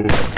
Oh.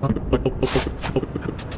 Oh,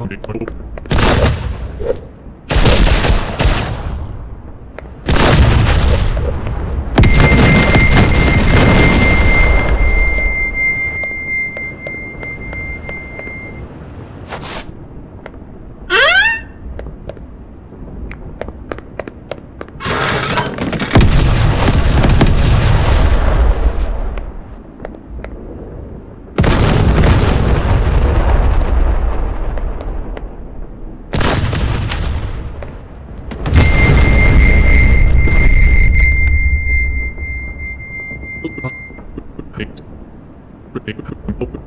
Conectado. Nope.